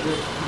Ladies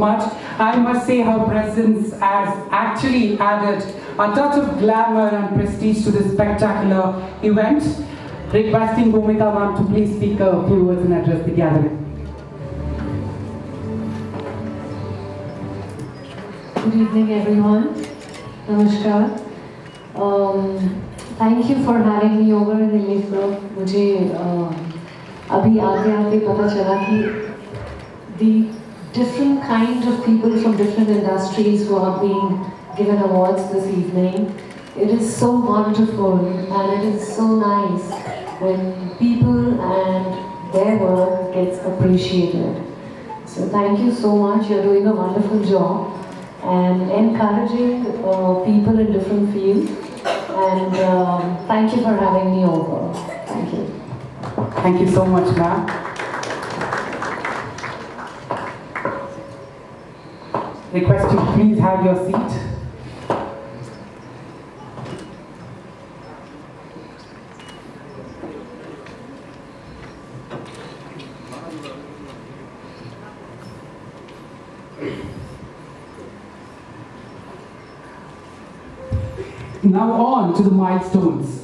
much. I must say her presence has actually added a touch of glamour and prestige to this spectacular event. Requesting Bhoomika ma'am to please speak a few words and address the gathering. Good evening everyone. Namaskar. Um, you for having me over in the Delhi मुझे uh, अभी पता चला कि different kinds of people from different industries who are being given awards this evening. It is so wonderful and it is so nice when people and their work gets appreciated. So thank you so much. You're doing a wonderful job and encouraging uh, people in different fields. And um, thank you for having me over. Thank you. Thank you so much, ma'am. Request you please have your seat. Now on to the milestones.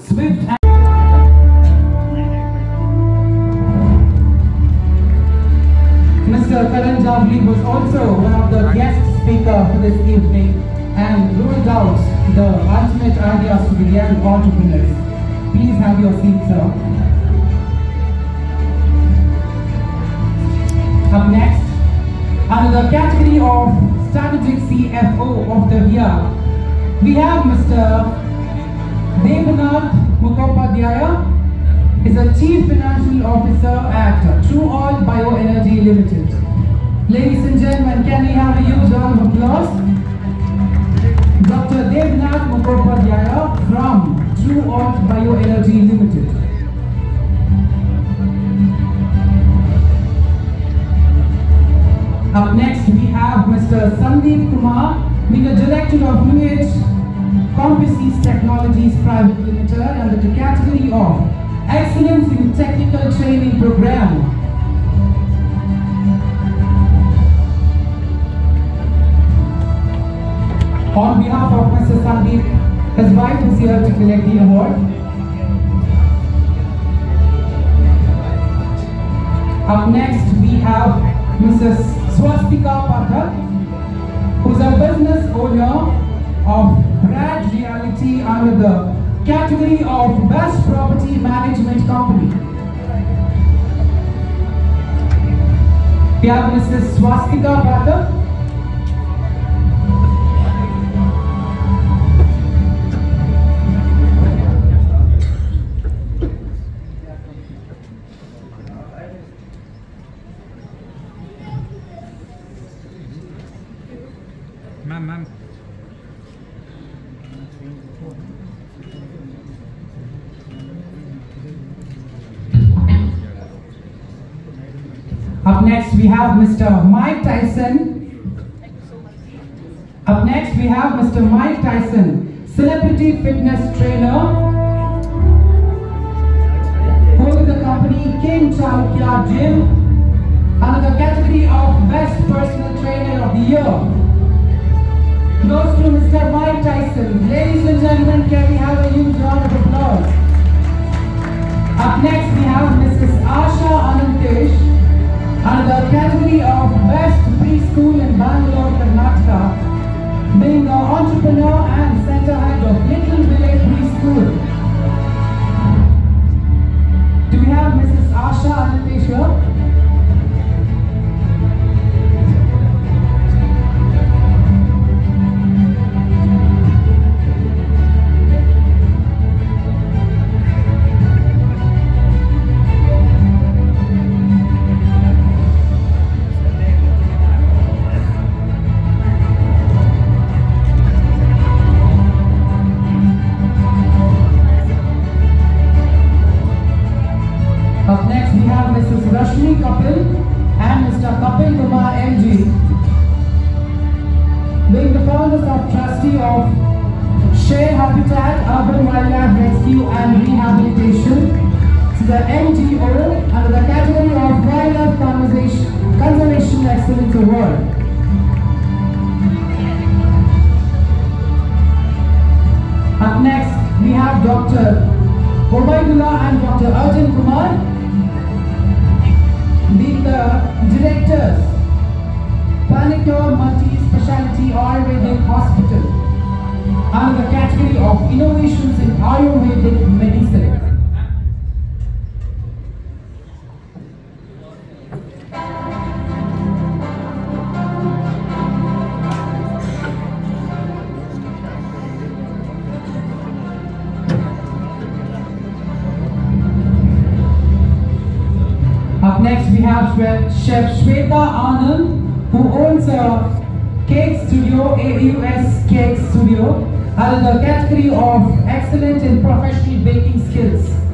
Please have your seat, sir. Up next, under the category of Strategic CFO of the Year, we have Mr. Devanath Mukhopadhyaya is a Chief Financial Officer at True Oil Bioenergy Limited. Ladies and gentlemen, can we have a huge round of applause? Dr. Devnath Mukhopadhyaya from True Oil Bioenergy Limited. Up next, we have Mr. Sandeep Kumar, being Director of New Age Competencies Technologies Private Limited under the category of Excellence in Technical Training Program. On behalf of Mr. Sandeep, his wife is here to collect the award. Up next, we have Mrs. Swastika Pathak, who's a business owner of Brad Reality under the category of Best Property Management Company. We have Mrs. Swastika Pathak. Mr. Mike Tyson. Up next, we have Mr. Mike Tyson, celebrity fitness trainer for the company King Chow Kya Gym under the category of Best Personal Trainer of the Year. Goes to Mr. Mike Tyson. Ladies and gentlemen, can we have a huge round of applause? Up next, we have Mrs. Asha Anantesh under the category of Best Preschool in Bangalore, Karnataka, being an entrepreneur and center head of Little Village Preschool. Do we have Mrs. Asha Anantesh Share Habitat Urban Wildlife Rescue and Rehabilitation to the NGO under the category of Wildlife Conservation, Excellence Award. Up next, we have Dr. Obaidullah and Dr. Arjun Kumar being the directors, Panicure Multi-Speciality Ayurvedic Hospital under the category of Innovations in Ayurvedic Medicine. Up next, we have Chef Shweta Anand, who owns a cake studio, AUS Cake Studio, under the category of Excellent in Professional Baking Skills.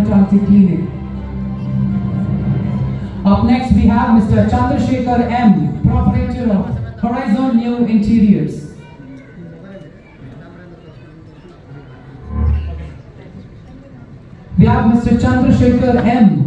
Clinic. Up next, we have Mr. Chandrasekhar M., proprietor of Horizon New Interiors. We have Mr. Chandrasekhar M.,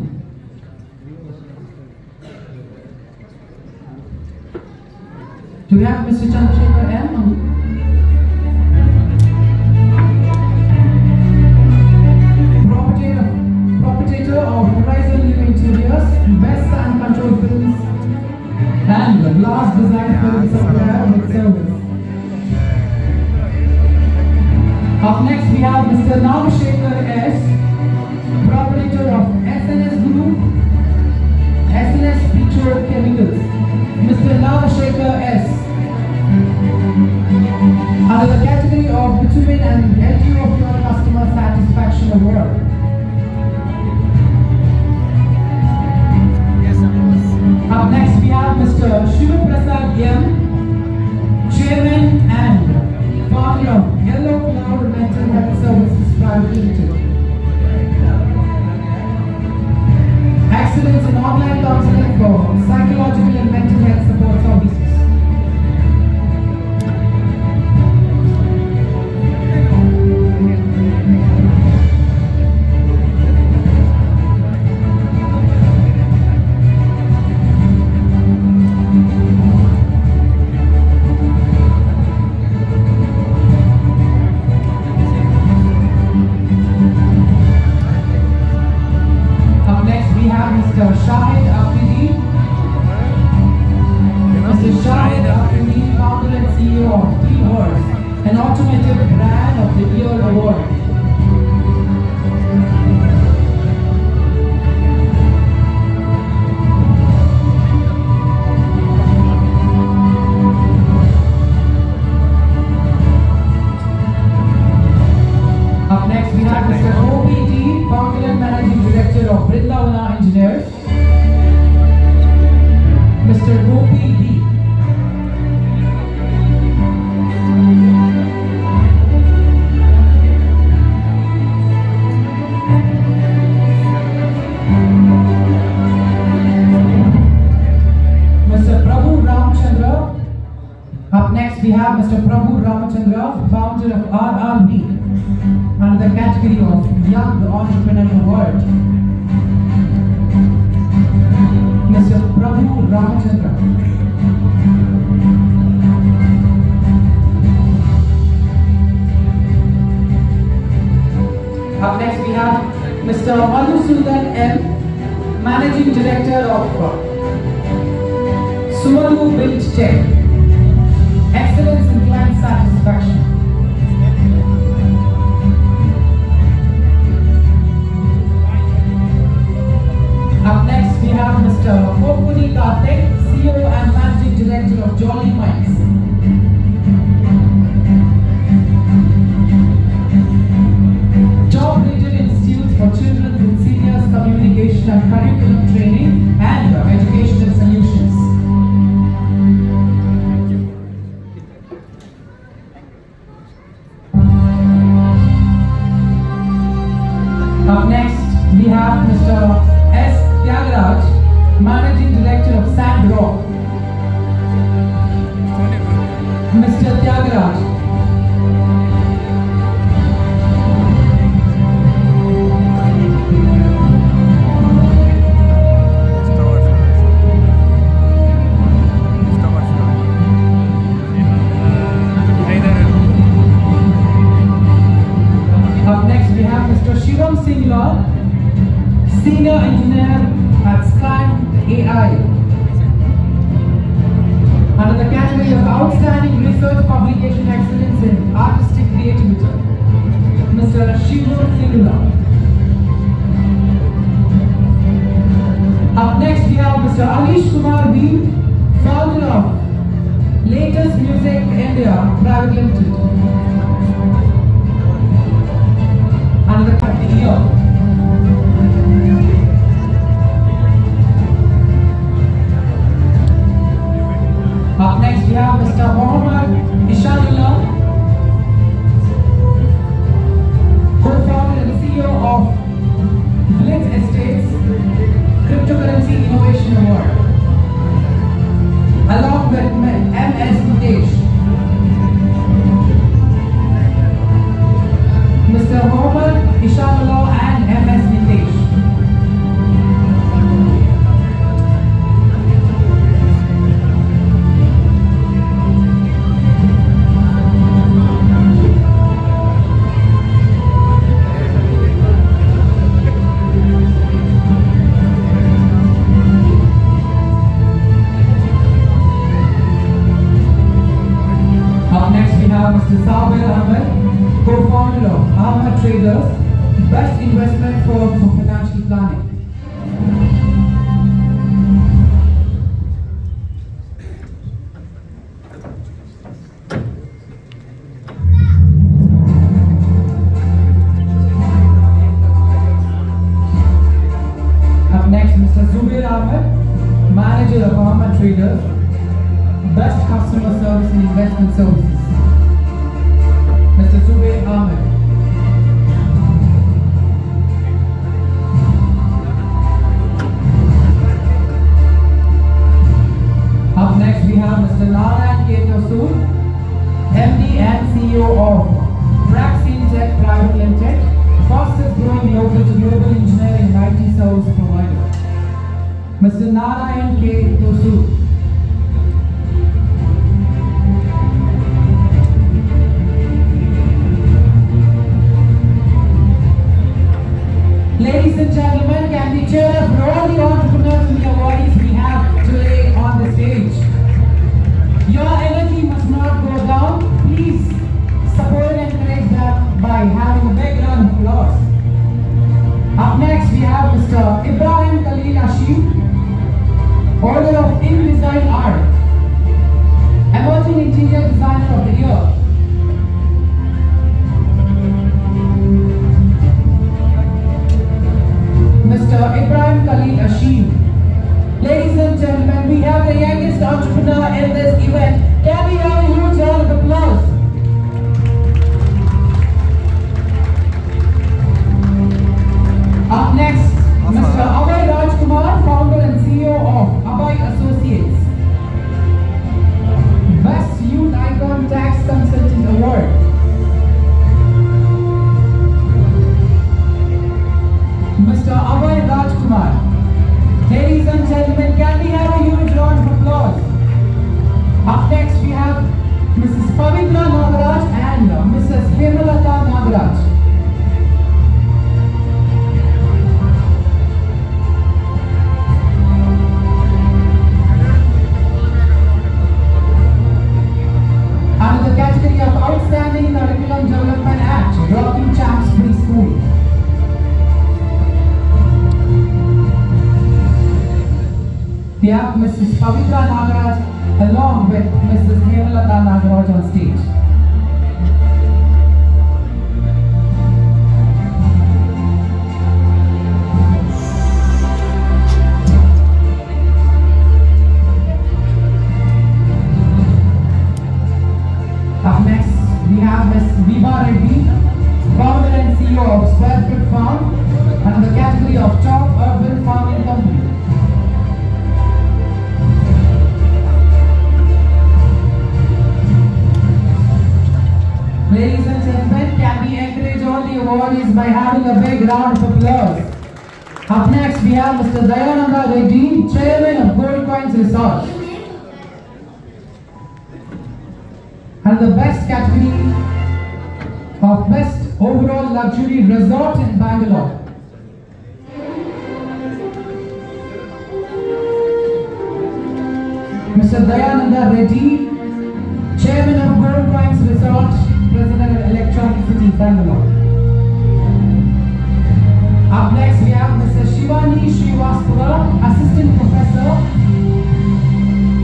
we have Mr. Prabhu Ramachandra, founder of RRB, under the category of Young Entrepreneur Award. Mr. Prabhu Ramachandra. Up next we have Mr. Madhusudan M, Managing Director of Sumadhu Build Tech excellence and client satisfaction. Up next, we have Mr. Popuni Karthik, CEO and Managing Director of Jolly Minds. Top rated institute for children and seniors, communication and curriculum Mr. Alish Kumar Veed, founder of Latest Music India Private Limited. Another company here. Up next we have Mr. Mohammed Up next, we have Mr. Dayananda Reddy, Chairman of Gold Coins Resort. And the best category of Best Overall Luxury Resort in Bangalore. Mr. Dayananda Reddy, Chairman of Gold Coins Resort, President of Electronic City, Bangalore. Up next, we have Mr. Shivani Srivastava, Assistant Professor,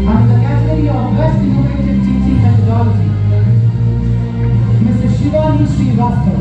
under the category of Best Innovative Teaching Methodology. Mr. Shivani Srivastava.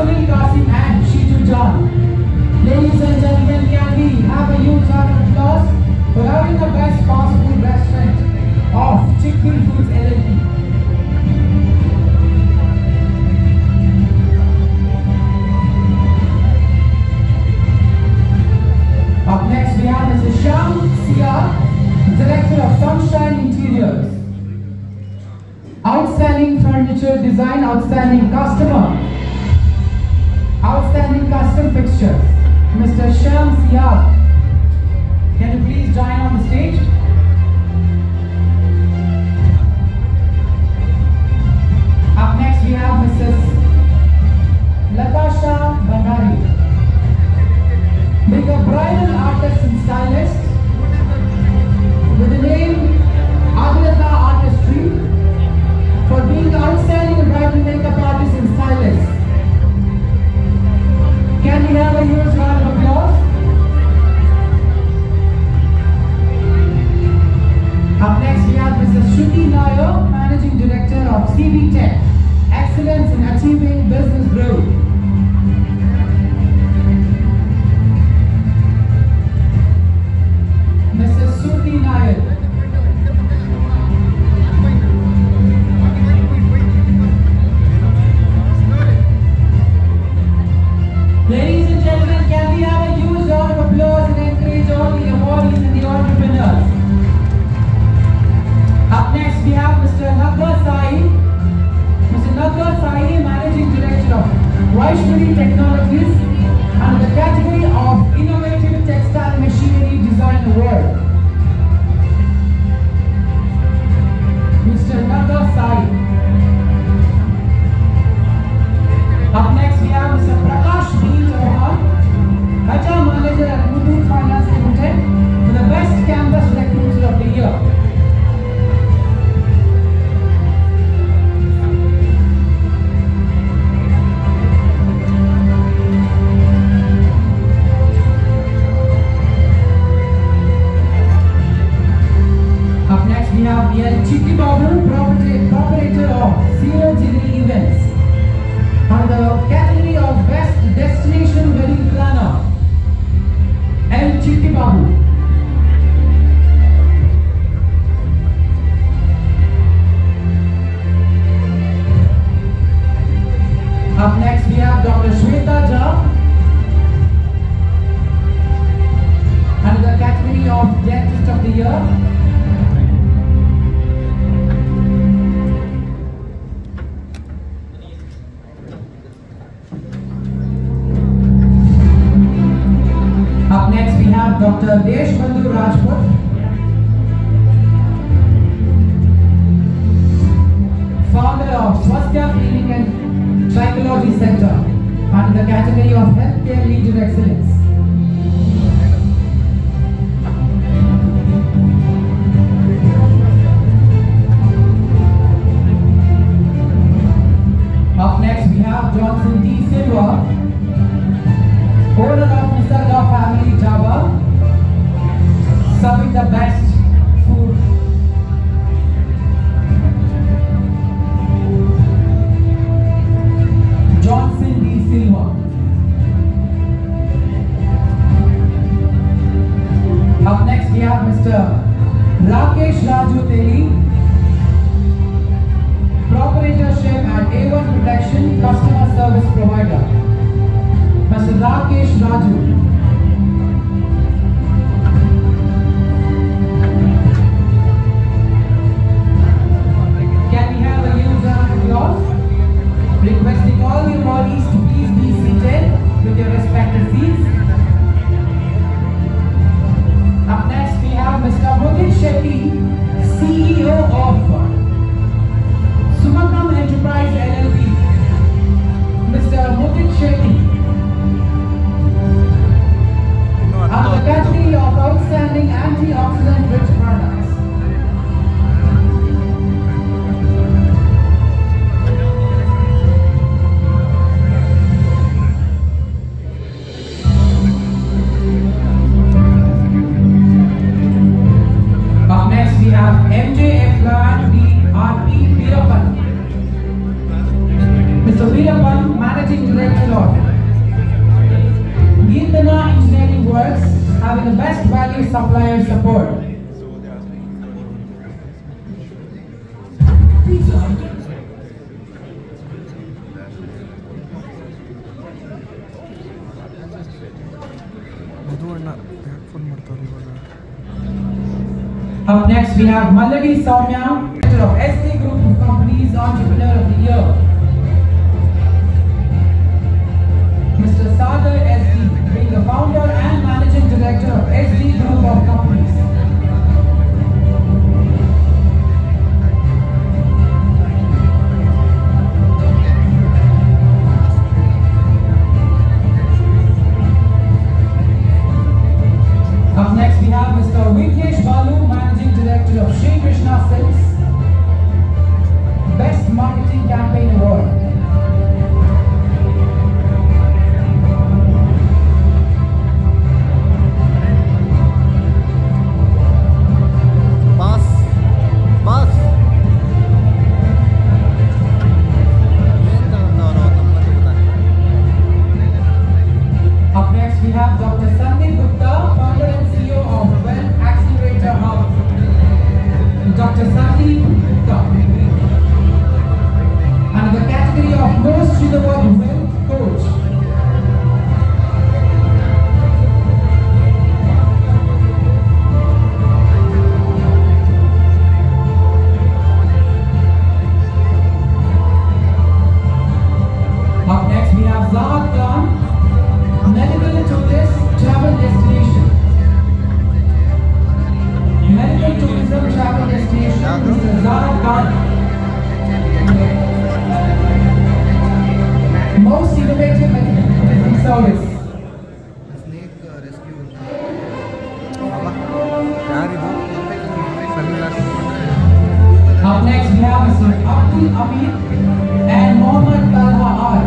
Sunil Qasim and Shiju John. Ladies and gentlemen, can we have a huge round of applause for having the best possible restaurant of Chicken Foods LLP? Up next, we have Mr. Shyam Sia, Director of Sunshine Interiors. Outstanding furniture design, outstanding customer. Fixtures. Mr. Shyam Sia. Can you please join on the stage? Up next, we have Mrs. Latasha Bandari being a bridal artist and stylist with the name Agnata Artistry for being outstanding bridal makeup have Dr. Deshbandhu Rajput. Founder of Swastya Healing and Psychology Center under the category of Healthcare Leader Excellence. Up next we have Johnson D. Silva supplier support. Pizza. Up next, we have Malavi Soumya, of SK Group of Companies Entrepreneur of the Year. Next we have Mr. Abdul Amir and Mohammad Talha R,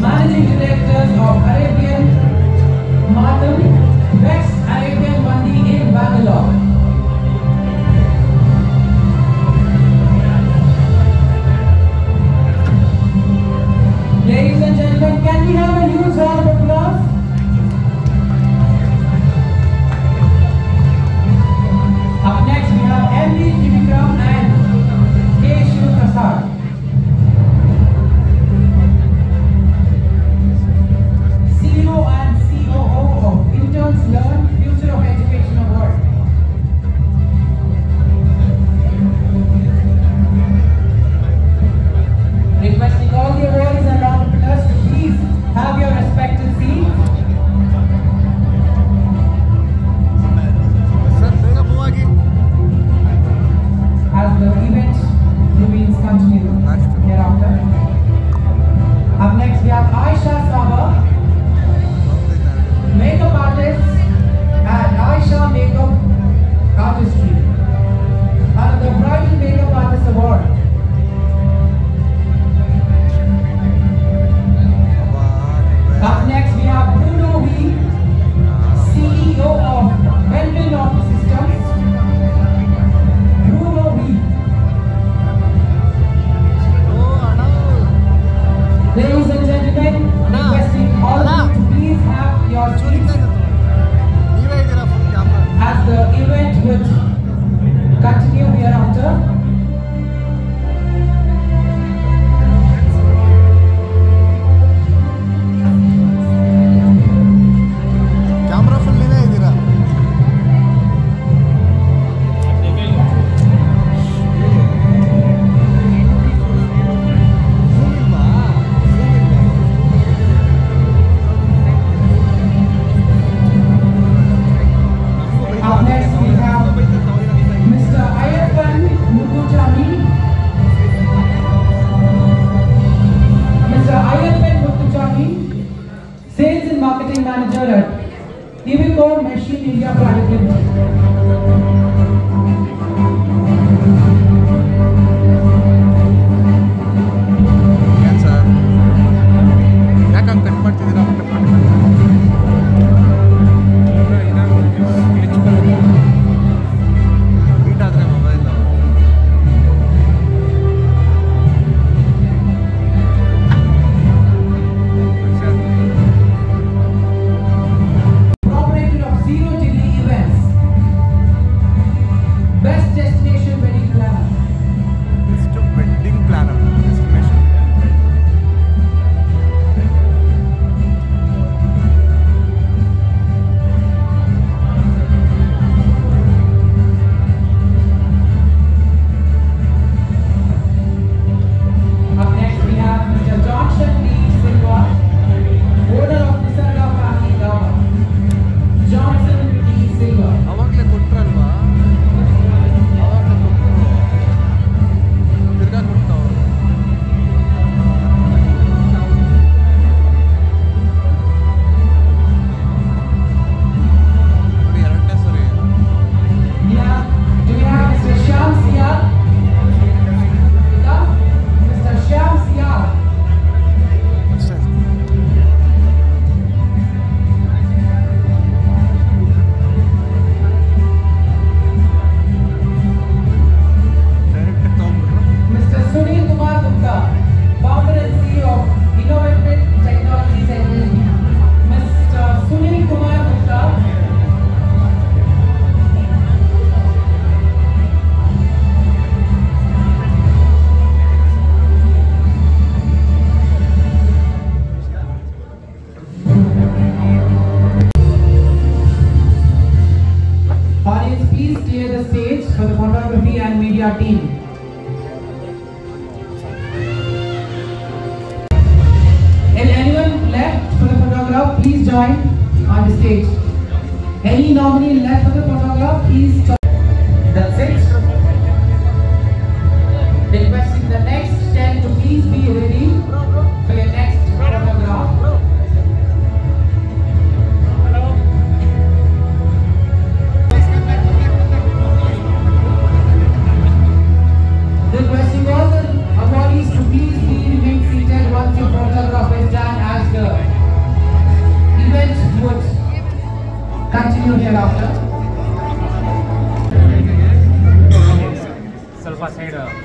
Managing Directors of Arabian Madam West Arabian Mandi in Bangalore. Ladies and gentlemen, can we have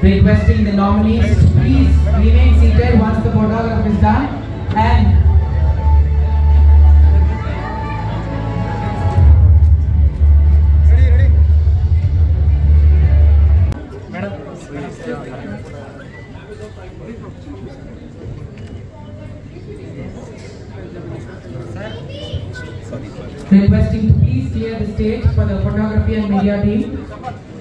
Requesting the nominees to please remain seated once the photograph is done and requesting to please clear the stage for the photography and media team.